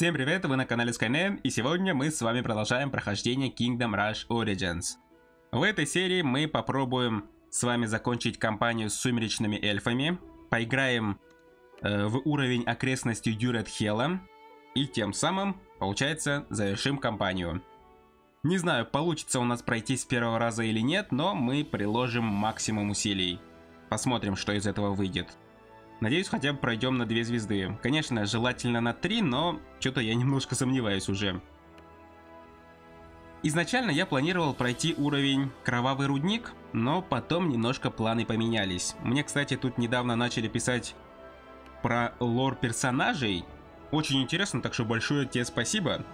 Всем привет, вы на канале Skynet, и сегодня мы с вами продолжаем прохождение Kingdom Rush Origins. В этой серии мы попробуем с вами закончить кампанию с сумеречными эльфами, поиграем э, в уровень окрестностей Дюрет Хелла, и тем самым, получается, завершим кампанию. Не знаю, получится у нас пройти с первого раза или нет, но мы приложим максимум усилий. Посмотрим, что из этого выйдет. Надеюсь, хотя бы пройдем на две звезды. Конечно, желательно на три, но что-то я немножко сомневаюсь уже. Изначально я планировал пройти уровень Кровавый Рудник, но потом немножко планы поменялись. Мне, кстати, тут недавно начали писать про лор персонажей. Очень интересно, так что большое тебе спасибо.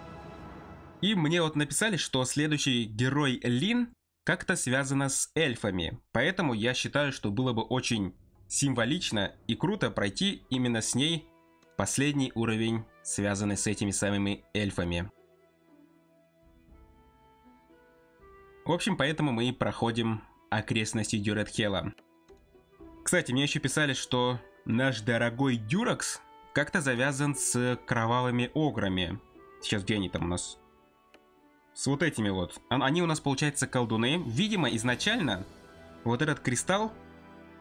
И мне вот написали, что следующий герой Лин как-то связано с эльфами. Поэтому я считаю, что было бы очень символично и круто пройти именно с ней последний уровень, связанный с этими самыми эльфами. В общем, поэтому мы проходим окрестности Дюретхела. Кстати, мне еще писали, что наш дорогой Дюракс как-то завязан с кровавыми ограми. Сейчас где они там у нас? С вот этими вот. Они у нас, получается, колдуны. Видимо, изначально вот этот кристалл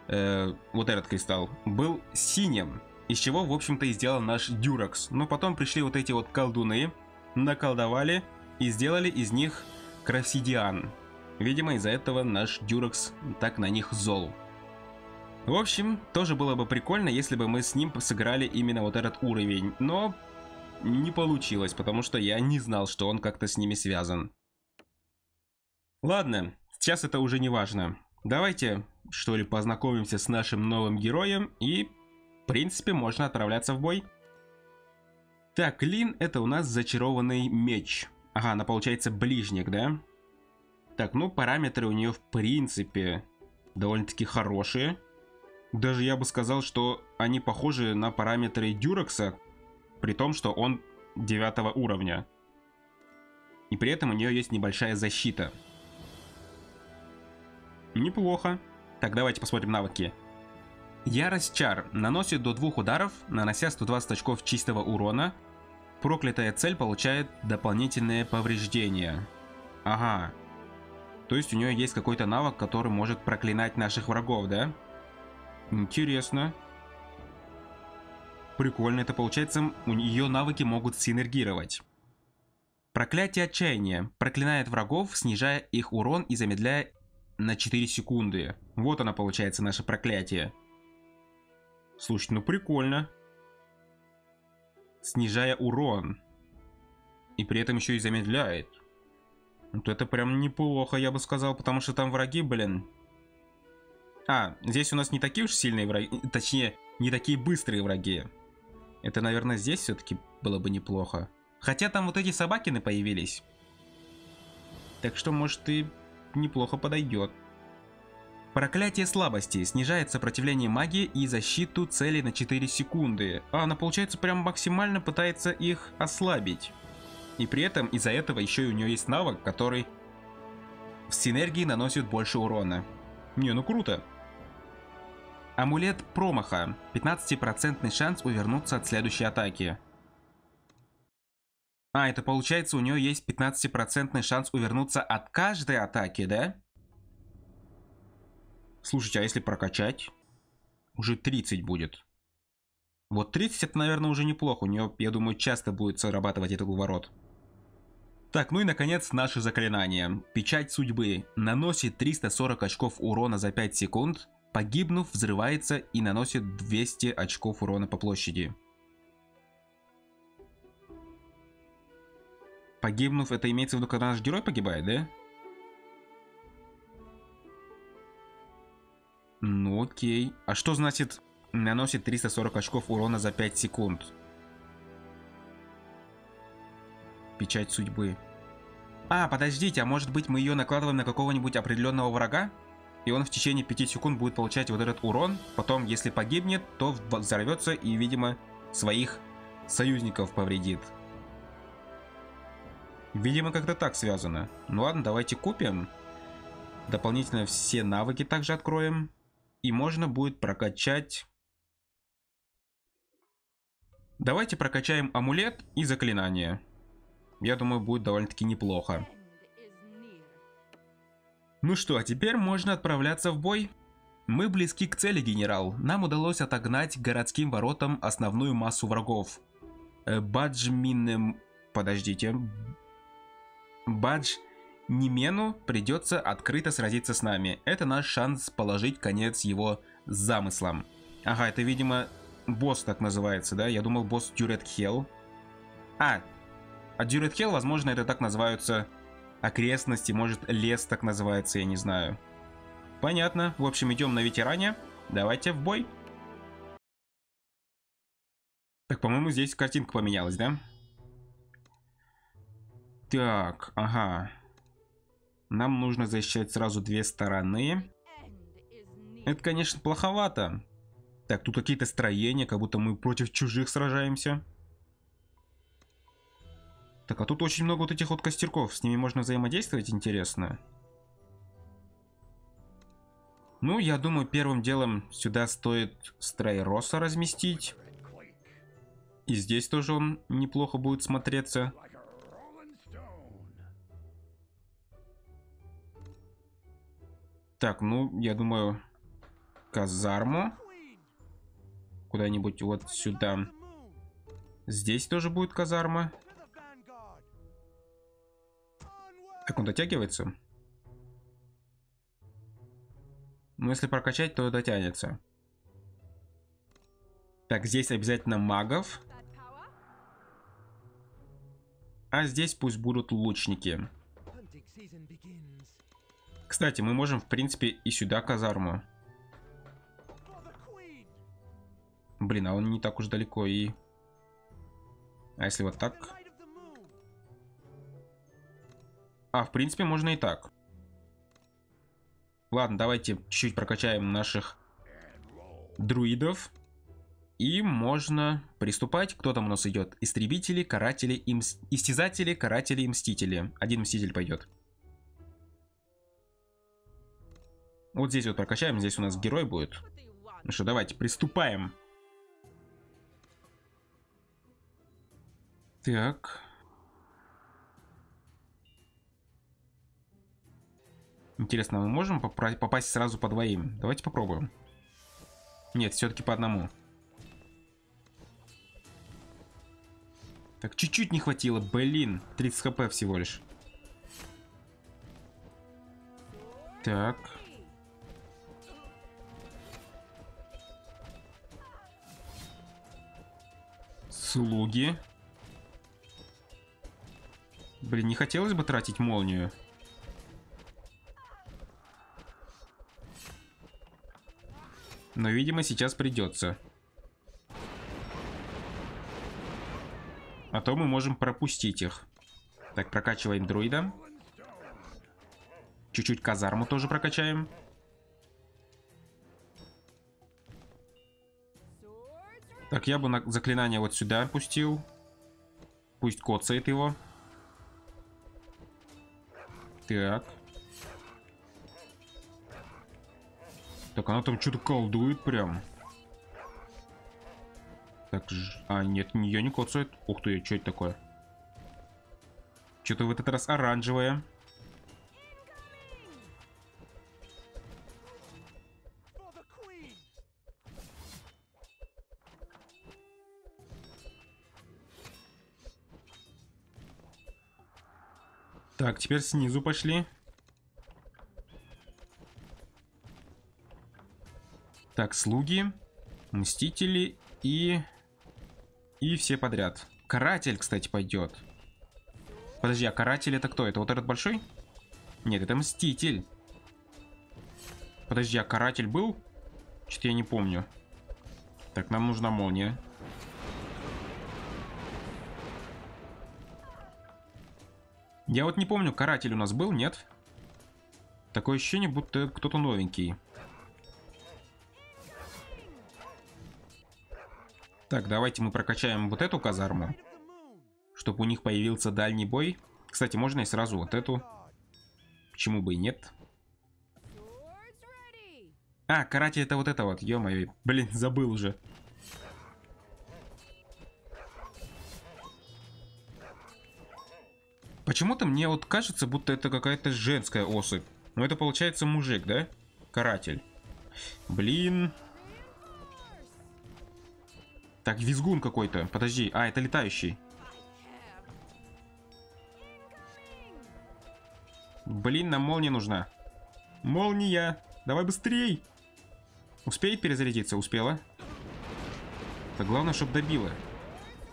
э, вот этот кристалл, был синим, из чего, в общем-то, и сделал наш Дюракс. Но потом пришли вот эти вот колдуны, наколдовали и сделали из них Красидиан. Видимо, из-за этого наш Дюракс так на них зол. В общем, тоже было бы прикольно, если бы мы с ним сыграли именно вот этот уровень, но не получилось, потому что я не знал, что он как-то с ними связан. Ладно, сейчас это уже не важно. Давайте что ли, познакомимся с нашим новым героем и, в принципе, можно отправляться в бой. Так, Лин это у нас зачарованный меч. Ага, она получается ближник, да? Так, ну параметры у нее в принципе довольно-таки хорошие. Даже я бы сказал, что они похожи на параметры Дюрекса, при том, что он 9 уровня. И при этом у нее есть небольшая защита. Неплохо. Так, давайте посмотрим навыки. Ярость чар. Наносит до двух ударов, нанося 120 очков чистого урона. Проклятая цель получает дополнительные повреждения. Ага. То есть у нее есть какой-то навык, который может проклинать наших врагов, да? Интересно. Прикольно, это получается, у нее навыки могут синергировать. Проклятие отчаяния. Проклинает врагов, снижая их урон и замедляя на 4 секунды. Вот она получается, наше проклятие. Слушай, ну прикольно. Снижая урон. И при этом еще и замедляет. Вот это прям неплохо, я бы сказал, потому что там враги, блин. А, здесь у нас не такие уж сильные враги, точнее, не такие быстрые враги. Это, наверное, здесь все-таки было бы неплохо. Хотя там вот эти собакины появились. Так что, может, и неплохо подойдет. Проклятие слабости снижает сопротивление магии и защиту цели на 4 секунды, а она получается прям максимально пытается их ослабить. И при этом из-за этого еще и у нее есть навык, который в синергии наносит больше урона. Не, ну круто. Амулет промаха. 15% шанс увернуться от следующей атаки. А, это получается у нее есть 15% шанс увернуться от каждой атаки, да? Слушайте, а если прокачать? Уже 30 будет. Вот 30 это, наверное, уже неплохо. У нее, я думаю, часто будет срабатывать этот уворот. Так, ну и наконец наше заклинание. Печать судьбы. Наносит 340 очков урона за 5 секунд. Погибнув, взрывается и наносит 200 очков урона по площади. Погибнув, это имеется в виду, когда наш герой погибает, да? Ну окей. А что значит наносит 340 очков урона за 5 секунд? Печать судьбы. А, подождите, а может быть мы ее накладываем на какого-нибудь определенного врага? И он в течение 5 секунд будет получать вот этот урон. Потом, если погибнет, то взорвется и, видимо, своих союзников повредит. Видимо, как-то так связано. Ну ладно, давайте купим. Дополнительно все навыки также откроем. И можно будет прокачать... Давайте прокачаем амулет и заклинание. Я думаю, будет довольно-таки неплохо. Ну что, а теперь можно отправляться в бой. Мы близки к цели, генерал. Нам удалось отогнать городским воротам основную массу врагов. Э, Баджминем... Подождите. Бадж Немену придется открыто сразиться с нами. Это наш шанс положить конец его замыслам. Ага, это, видимо, босс так называется, да? Я думал, босс Дюрет Хелл. А, а Дюрет Хелл, возможно, это так называются окрестности, может, лес так называется, я не знаю. Понятно. В общем, идем на ветеране. Давайте в бой. Так, по-моему, здесь картинка поменялась, да? Так, ага. Нам нужно защищать сразу две стороны. Это, конечно, плоховато. Так, тут какие-то строения, как будто мы против чужих сражаемся. Так, а тут очень много вот этих вот костерков. С ними можно взаимодействовать, интересно. Ну, я думаю, первым делом сюда стоит Страйроса разместить. И здесь тоже он неплохо будет смотреться. Так, ну, я думаю, казарму. Куда-нибудь вот сюда. Здесь тоже будет казарма. Как он дотягивается? Ну, если прокачать, то дотянется. Так, здесь обязательно магов. А здесь пусть будут лучники. Кстати, мы можем, в принципе, и сюда казарму. Блин, а он не так уж далеко и... А если вот так? А, в принципе, можно и так. Ладно, давайте чуть-чуть прокачаем наших друидов. И можно приступать. Кто там у нас идет? Истребители, каратели, и истязатели, каратели и мстители. Один мститель пойдет. Вот здесь вот прокачаем, здесь у нас герой будет. Ну что, давайте, приступаем. Так. Интересно, мы можем попасть сразу по двоим? Давайте попробуем. Нет, все-таки по одному. Так, чуть-чуть не хватило. Блин, 30 хп всего лишь. Так. Слуги. Блин, не хотелось бы тратить молнию. Но, видимо, сейчас придется. А то мы можем пропустить их. Так, прокачиваем друида. Чуть-чуть казарму тоже прокачаем. Так, я бы на заклинание вот сюда опустил. Пусть коцает его. Так. Так, она там что-то колдует прям. Так, а, нет, ее не коцает. Ух ты, что это такое? Что-то в этот раз оранжевое. Так, теперь снизу пошли. Так, слуги, мстители и... И все подряд. Каратель, кстати, пойдет. Подожди, а каратель это кто? Это вот этот большой? Нет, это мститель. Подожди, а каратель был? Что-то я не помню. Так, нам нужна молния. Я вот не помню, каратель у нас был, нет? Такое ощущение, будто кто-то новенький. Так, давайте мы прокачаем вот эту казарму. Чтобы у них появился дальний бой. Кстати, можно и сразу вот эту. Почему бы и нет? А, каратель это вот это вот, ё-моё. Блин, забыл уже. Почему-то мне вот кажется, будто это какая-то женская особь. Но это получается мужик, да? Каратель. Блин. Так, визгун какой-то. Подожди. А, это летающий. Блин, нам молния нужна. Молния! Давай быстрей! Успеет перезарядиться? Успела. Так главное, чтобы добила.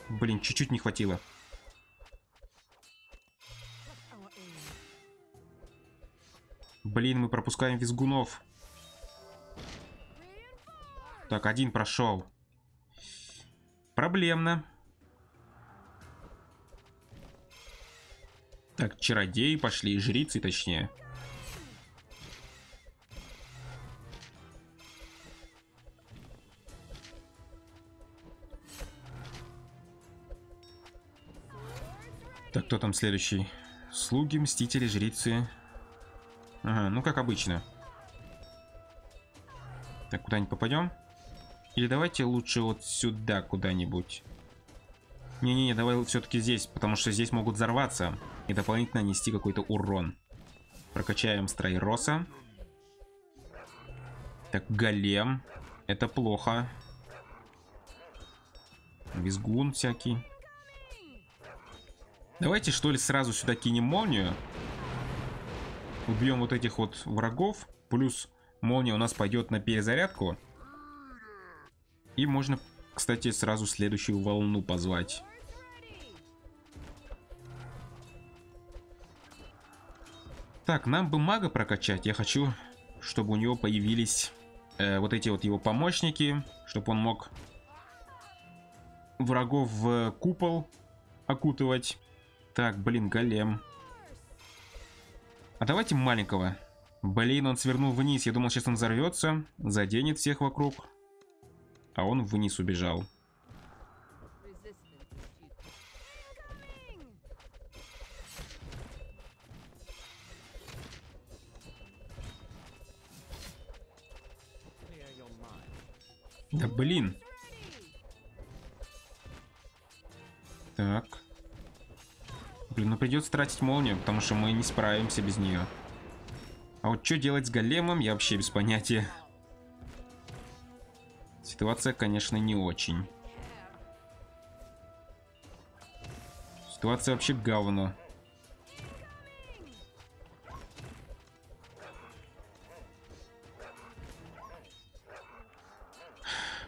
Блин, чуть-чуть не хватило. Блин, мы пропускаем визгунов. Так, один прошел. Проблемно. Так, чародеи пошли, жрицы точнее. Так, кто там следующий? Слуги, мстители, жрицы. Ага, ну как обычно. Так, куда-нибудь попадем? Или давайте лучше вот сюда куда-нибудь. Не-не-не, давай все-таки здесь, потому что здесь могут взорваться и дополнительно нести какой-то урон. Прокачаем Страйроса. Так, голем. Это плохо. Визгун всякий. Давайте что ли сразу сюда кинем молнию. Убьем вот этих вот врагов. Плюс молния у нас пойдет на перезарядку. И можно, кстати, сразу следующую волну позвать. Так, нам бы мага прокачать. Я хочу, чтобы у него появились э, вот эти вот его помощники. Чтобы он мог врагов в купол окутывать. Так, блин, голем. А давайте маленького. Блин, он свернул вниз. Я думал, сейчас он взорвется, заденет всех вокруг. А он вниз убежал. Да блин. Так. Блин, ну придется тратить молнию, потому что мы не справимся без нее. А вот что делать с големом, я вообще без понятия. Ситуация, конечно, не очень. Ситуация вообще говно.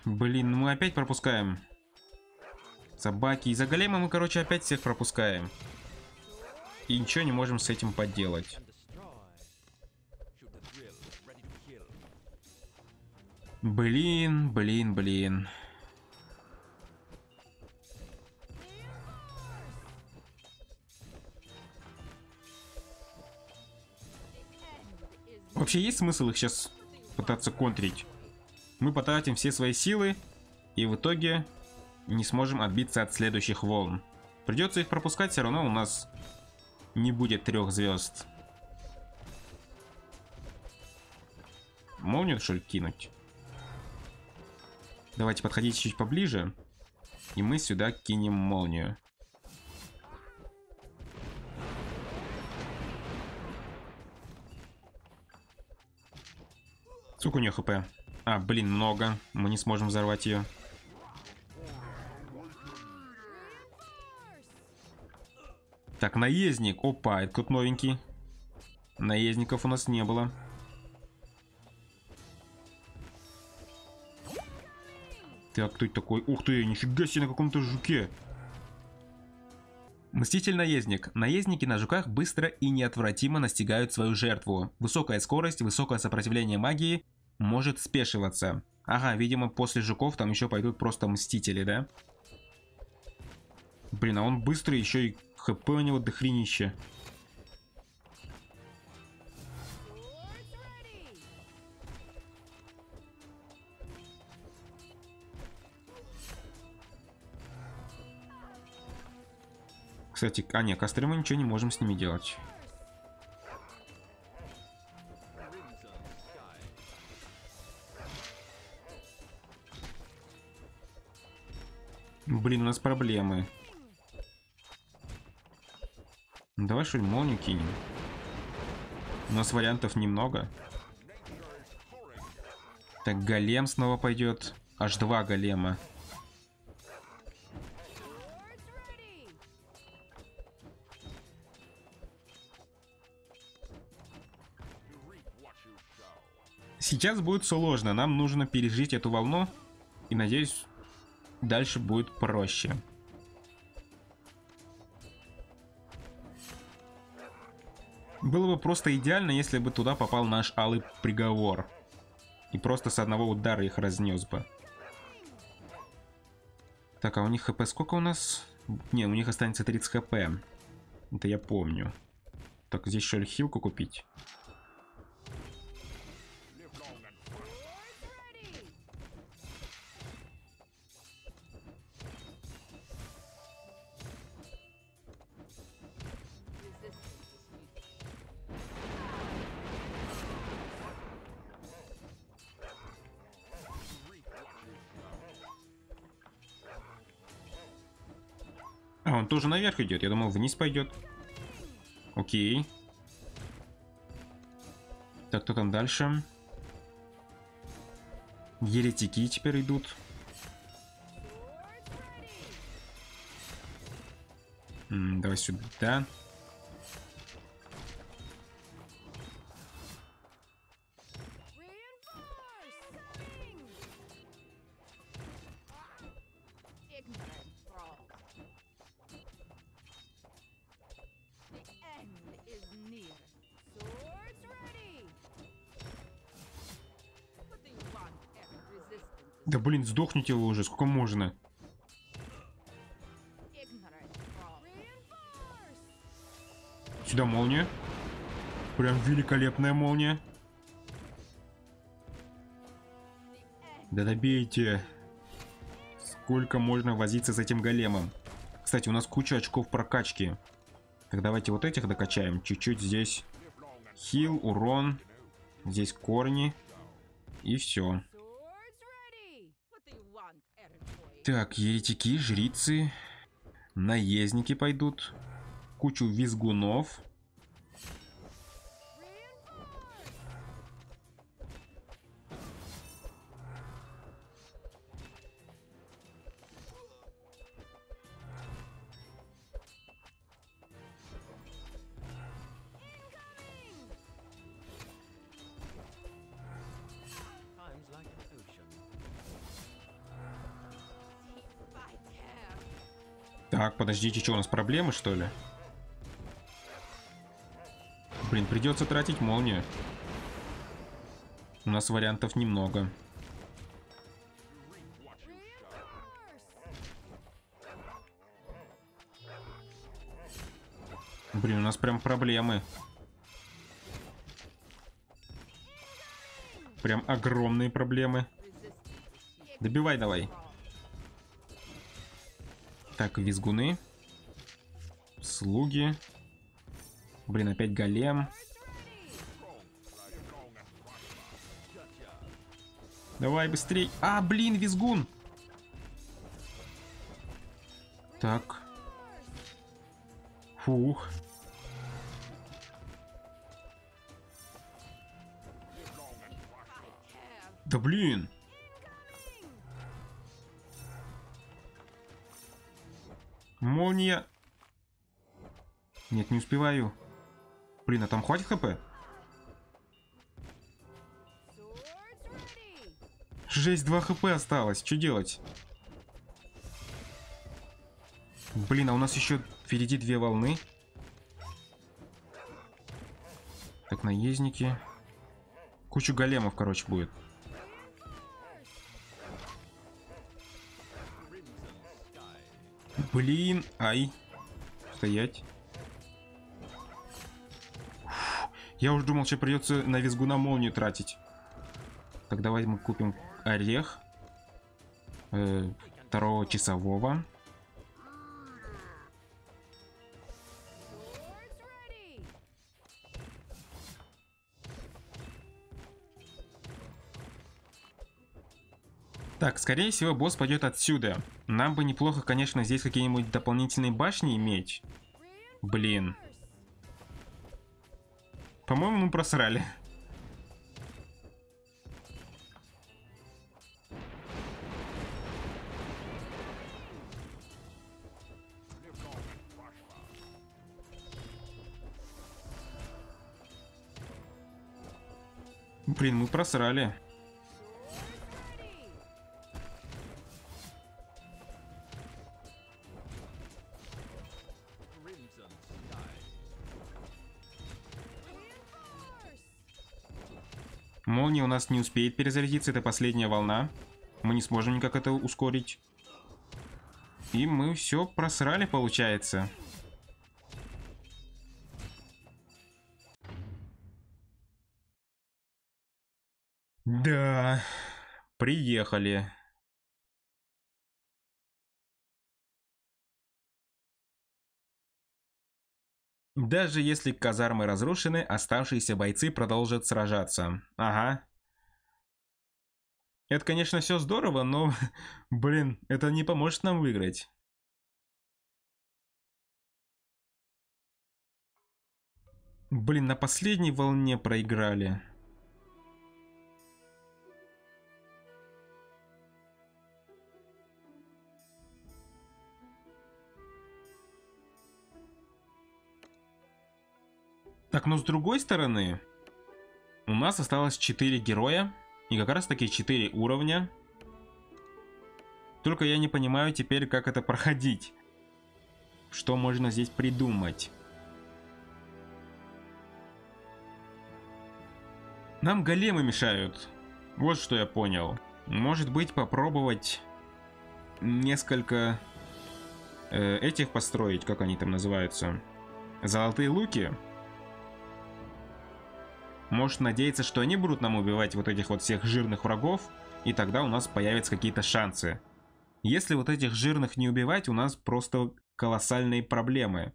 Блин, ну мы опять пропускаем. Собаки. И за голема мы, короче, опять всех пропускаем. И ничего не можем с этим поделать. Блин, блин, блин. Вообще есть смысл их сейчас пытаться контрить? Мы потратим все свои силы и в итоге не сможем отбиться от следующих волн. Придется их пропускать, все равно у нас не будет трех звезд. Молнию, что ли, кинуть? Давайте подходите чуть поближе. И мы сюда кинем молнию. Сколько у нее хп? А, блин, много. Мы не сможем взорвать ее. Так, наездник. Опа, это тут новенький. Наездников у нас не было. Так, кто это такой? Ух ты, нифига себе на каком-то жуке. Мститель-наездник. Наездники на жуках быстро и неотвратимо настигают свою жертву. Высокая скорость, высокое сопротивление магии может спешиваться. Ага, видимо, после жуков там еще пойдут просто мстители, да? Блин, а он быстрый, еще и хп у него дохренище. Кстати, а не, костры мы ничего не можем с ними делать. Блин, у нас проблемы. Давай что ли молнию кинем. У нас вариантов немного. Так, голем снова пойдет. Аж два голема. Сейчас будет сложно, нам нужно пережить эту волну. И надеюсь, дальше будет проще. Было бы просто идеально, если бы туда попал наш алый приговор. И просто с одного удара их разнес бы. Так, а у них хп сколько у нас? Не, у них останется 30 хп. Это я помню. Так, здесь что ли хилку купить? Тоже наверх идет. Я думал, вниз пойдет. Окей. Так, кто там дальше? Еретики теперь идут. М -м, давай сюда. Сдохните вы уже, сколько можно? Сюда молния. Прям великолепная молния. Да добейте. Сколько можно возиться с этим големом? Кстати, у нас куча очков прокачки. Так, давайте вот этих докачаем. Чуть-чуть здесь хил, урон. Здесь корни. И все. Так, еретики, жрицы, наездники пойдут, кучу визгунов. Так, подождите, что у нас проблемы, что ли? Блин, придется тратить молнию. У нас вариантов немного. Блин, у нас прям проблемы. Прям огромные проблемы. Добивай давай. Так, визгуны. Слуги. Блин, опять голем. Давай быстрей. А, блин, визгун. Так. Фух. Да блин. Молния. Нет, не успеваю. Блин, а там хватит хп? Жесть, 2 хп осталось. Что делать? Блин, а у нас еще впереди две волны. Так, наездники. Кучу големов, короче, будет. Блин, ай. Стоять. Я уже думал, что придется на визгуна молнию тратить. Так, давай мы купим орех. Э, второго часового. Так, скорее всего, босс пойдет отсюда. Нам бы неплохо, конечно, здесь какие-нибудь дополнительные башни иметь. Блин. По-моему, мы просрали. Блин, мы просрали. Нас не успеет перезарядиться, это последняя волна. Мы не сможем никак это ускорить. И мы все просрали, получается. Да, приехали. Даже если казармы разрушены, оставшиеся бойцы продолжат сражаться. Ага. Это, конечно, все здорово, но, блин, это не поможет нам выиграть. Блин, на последней волне проиграли. Так, но с другой стороны, у нас осталось 4 героя, и как раз таки 4 уровня. Только я не понимаю теперь, как это проходить. Что можно здесь придумать? Нам големы мешают. Вот что я понял. Может быть, попробовать несколько э, этих построить, как они там называются. Золотые луки. Может надеяться, что они будут нам убивать вот этих вот всех жирных врагов, и тогда у нас появятся какие-то шансы. Если вот этих жирных не убивать, у нас просто колоссальные проблемы.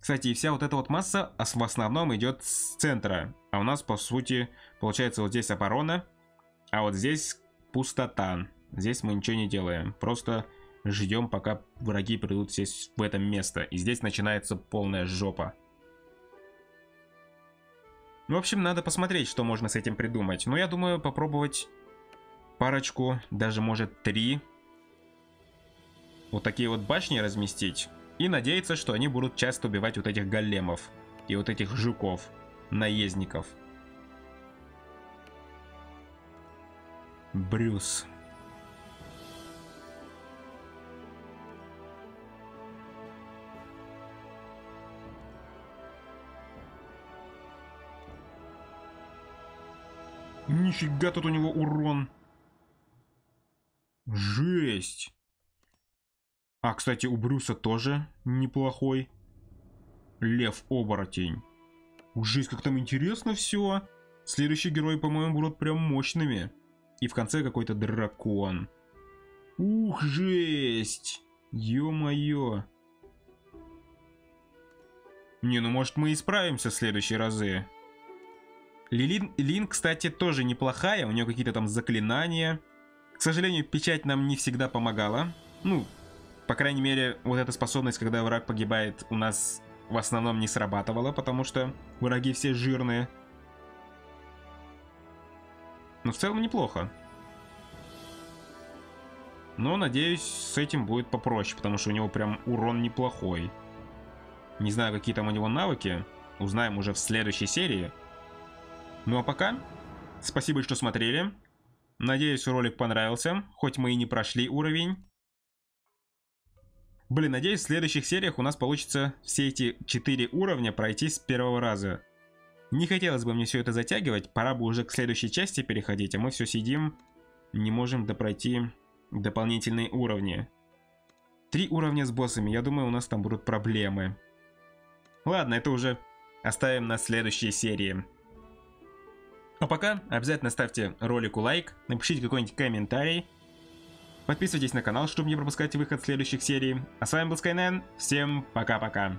Кстати, и вся вот эта вот масса в основном идет с центра. А у нас, по сути, получается вот здесь оборона, а вот здесь пустота. Здесь мы ничего не делаем. Просто ждем, пока враги придут здесь в это место. И здесь начинается полная жопа. В общем, надо посмотреть, что можно с этим придумать. Но я думаю попробовать парочку, даже может три. Вот такие вот башни разместить. И надеяться, что они будут часто убивать вот этих големов. И вот этих жуков, наездников. Брюс. Нифига тут у него урон. Жесть. А, кстати, у Брюса тоже неплохой. Лев-оборотень. Жесть, как там интересно все. Следующие герои, по-моему, будут прям мощными. И в конце какой-то дракон. Ух, жесть. Ё-моё. Не, ну может мы исправимся в следующие разы. Лилин, Лин, кстати, тоже неплохая, у нее какие-то там заклинания. К сожалению, печать нам не всегда помогала. Ну, по крайней мере, вот эта способность, когда враг погибает, у нас в основном не срабатывала, потому что враги все жирные. Но в целом неплохо. Но, надеюсь, с этим будет попроще, потому что у него прям урон неплохой. Не знаю, какие там у него навыки. Узнаем уже в следующей серии. Ну а пока, спасибо, что смотрели. Надеюсь, ролик понравился, хоть мы и не прошли уровень. Блин, надеюсь, в следующих сериях у нас получится все эти 4 уровня пройти с первого раза. Не хотелось бы мне все это затягивать, пора бы уже к следующей части переходить, а мы все сидим, не можем допройти дополнительные уровни. Три уровня с боссами, я думаю, у нас там будут проблемы. Ладно, это уже оставим на следующей серии. А пока обязательно ставьте ролику лайк, напишите какой-нибудь комментарий, подписывайтесь на канал, чтобы не пропускать выход следующих серий. А с вами был Скайнен, всем пока-пока.